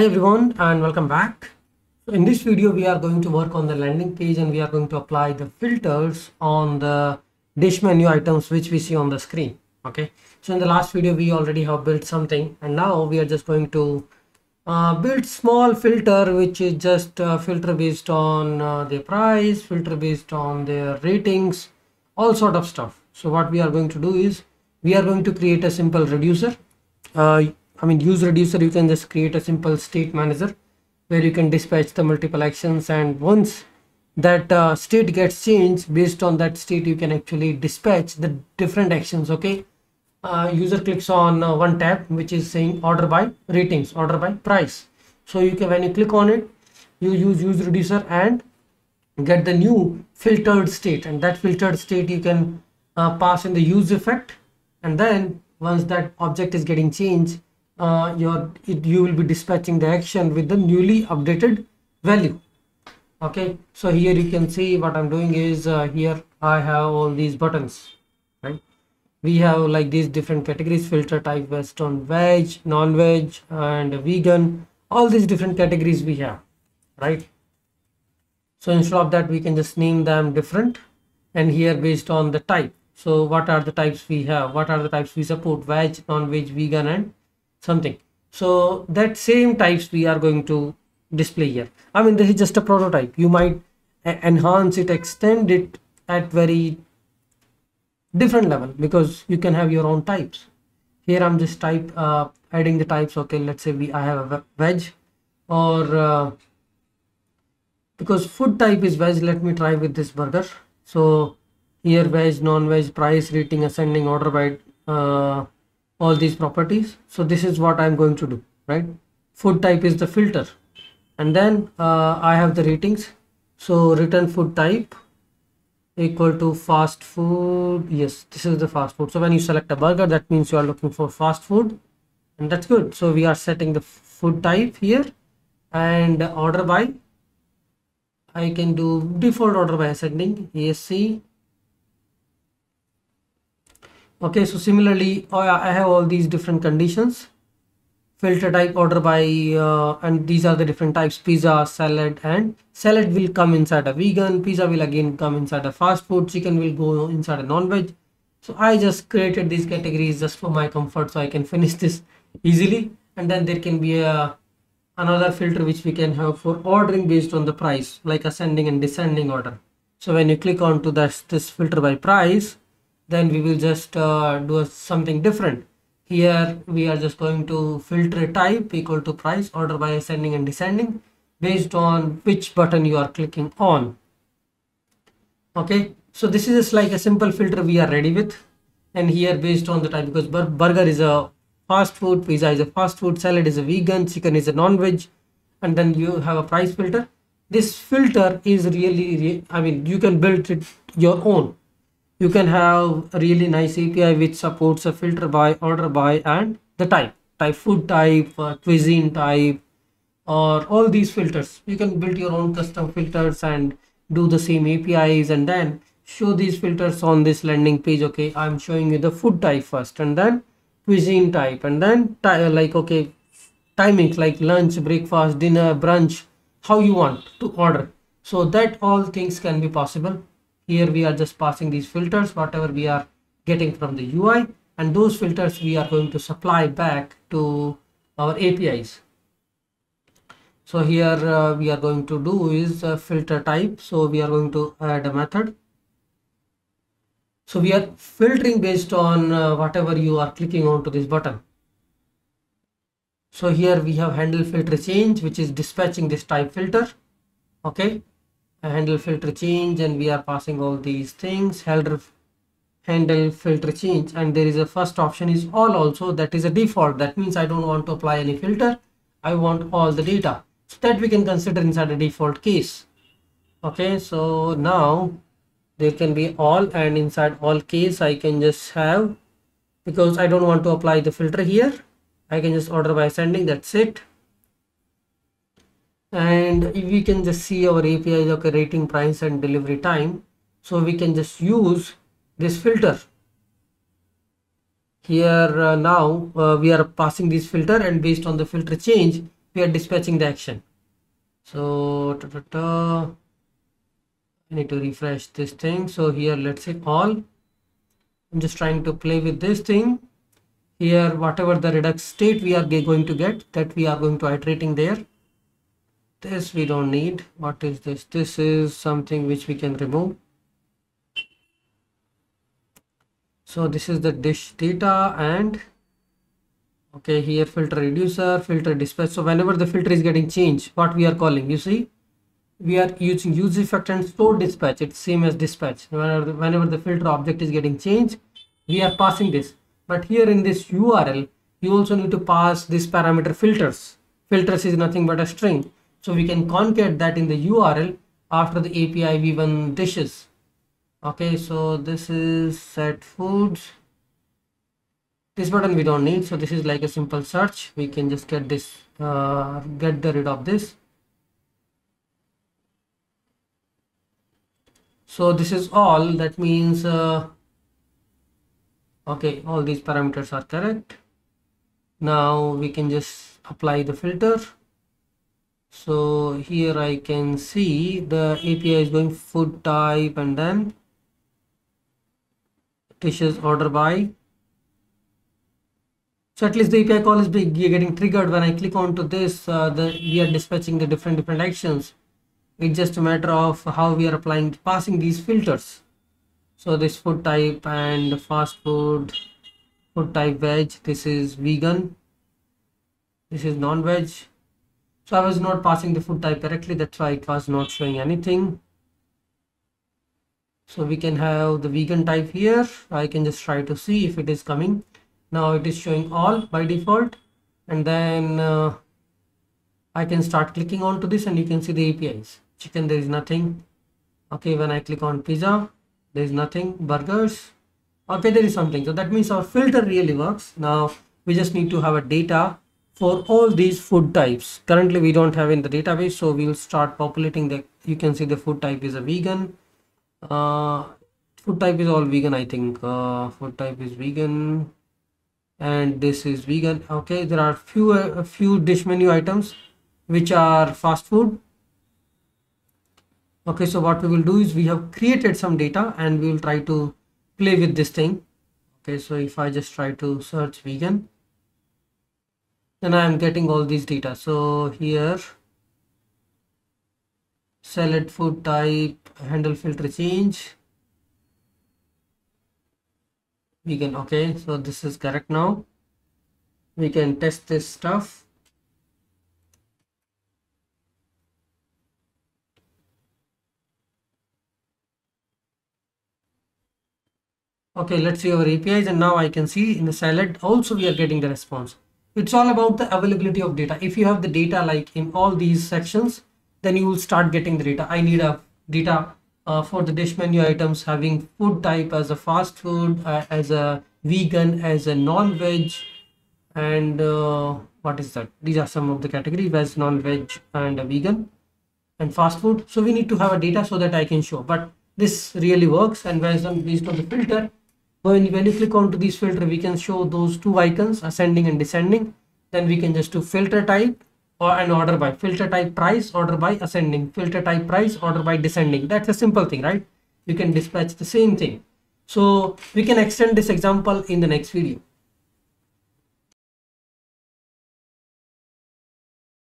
Hi everyone and welcome back. So in this video we are going to work on the landing page and we are going to apply the filters on the dish menu items which we see on the screen. Okay. So in the last video we already have built something and now we are just going to uh, build small filter which is just uh, filter based on uh, their price, filter based on their ratings, all sort of stuff. So what we are going to do is we are going to create a simple reducer. Uh, I mean use reducer you can just create a simple state manager where you can dispatch the multiple actions. And once that uh, state gets changed based on that state you can actually dispatch the different actions okay? Uh, user clicks on uh, one tab which is saying order by ratings order by price. So you can when you click on it you use use reducer and get the new filtered state. And that filtered state you can uh, pass in the use effect. And then once that object is getting changed uh, your it, you will be dispatching the action with the newly updated value. Okay so here you can see what i'm doing is uh, here i have all these buttons right? We have like these different categories filter type based on veg non-veg and vegan all these different categories we have right? So instead of that we can just name them different and here based on the type. So what are the types we have? What are the types we support? Veg non-veg vegan and something. So that same types we are going to display here. I mean this is just a prototype. You might enhance it extend it at very different level because you can have your own types. Here i'm just type uh, adding the types. Okay let's say we i have a veg or uh, because food type is veg. Let me try with this burger. So here veg non-veg price rating ascending order by uh, all these properties. So this is what i'm going to do right? Food type is the filter. And then uh, i have the ratings. So return food type equal to fast food. Yes this is the fast food. So when you select a burger that means you are looking for fast food. And that's good. So we are setting the food type here. And order by i can do default order by ascending esc okay so similarly i have all these different conditions. Filter type order by uh, and these are the different types pizza salad and salad will come inside a vegan pizza will again come inside a fast food chicken will go inside a non-veg. So i just created these categories just for my comfort so i can finish this easily. And then there can be a another filter which we can have for ordering based on the price like ascending and descending order. So when you click on to this this filter by price then we will just uh, do something different. Here we are just going to filter type equal to price order by ascending and descending based on which button you are clicking on. Okay? So this is just like a simple filter we are ready with. And here based on the type because bur burger is a fast food pizza is a fast food salad is a vegan chicken is a non-veg and then you have a price filter. This filter is really i mean you can build it your own you can have a really nice API which supports a filter by, order by, and the type, type food type, uh, cuisine type, or all these filters. You can build your own custom filters and do the same APIs and then show these filters on this landing page. Okay, I'm showing you the food type first and then cuisine type and then like, okay, timings like lunch, breakfast, dinner, brunch, how you want to order. So that all things can be possible here we are just passing these filters whatever we are getting from the UI and those filters we are going to supply back to our APIs so here uh, we are going to do is uh, filter type. So we are going to add a method. So we are filtering based on uh, whatever you are clicking on to this button. So here we have handle filter change which is dispatching this type filter. Okay handle filter change and we are passing all these things. Handle handle filter change and there is a first option is all also. That is a default. That means i don't want to apply any filter. I want all the data. So that we can consider inside a default case. Okay so now there can be all and inside all case i can just have because i don't want to apply the filter here. I can just order by sending. That's it and we can just see our API is okay rating price and delivery time so we can just use this filter. Here uh, now uh, we are passing this filter and based on the filter change we are dispatching the action. So ta -ta -ta, I need to refresh this thing. So here let's say all. I'm just trying to play with this thing. Here whatever the redux state we are going to get that we are going to iterating there this we don't need. What is this? This is something which we can remove. So this is the dish data and okay here filter reducer filter dispatch. So whenever the filter is getting changed what we are calling you see? We are using use effect and store dispatch. It's same as dispatch. Whenever the, whenever the filter object is getting changed we are passing this. But here in this url you also need to pass this parameter filters. Filters is nothing but a string so we can concat that in the url after the api v1 dishes. Okay so this is set foods. This button we don't need so this is like a simple search. We can just get this uh, get the rid of this. So this is all. That means uh, okay all these parameters are correct. Now we can just apply the filter so here I can see the API is going food type and then dishes order by. So at least the API call is getting triggered when I click onto this uh, the we are dispatching the different different actions. It's just a matter of how we are applying passing these filters. So this food type and fast food food type veg this is vegan. This is non-veg so i was not passing the food type correctly that's why it was not showing anything. So we can have the vegan type here. I can just try to see if it is coming. Now it is showing all by default and then uh, i can start clicking onto this and you can see the apis chicken there is nothing. Okay when i click on pizza there is nothing. Burgers. Okay there is something. So that means our filter really works. Now we just need to have a data for all these food types. Currently we don't have in the database so we'll start populating the you can see the food type is a vegan. Uh, food type is all vegan i think. Uh, food type is vegan. And this is vegan. Okay there are few a few dish menu items which are fast food. Okay so what we will do is we have created some data and we will try to play with this thing. Okay so if i just try to search vegan then i am getting all these data. So here salad food type handle filter change. We can okay so this is correct now. We can test this stuff. Okay let's see our apis and now i can see in the salad also we are getting the response it's all about the availability of data. If you have the data like in all these sections then you will start getting the data. I need a data uh, for the dish menu items having food type as a fast food uh, as a vegan as a non-veg and uh, what is that? These are some of the categories veg non-veg and vegan and fast food. So we need to have a data so that i can show. But this really works and based on based on the filter when, when you click onto this filter we can show those two icons ascending and descending. Then we can just do filter type or an order by filter type price order by ascending. Filter type price order by descending. That's a simple thing right? You can dispatch the same thing. So we can extend this example in the next video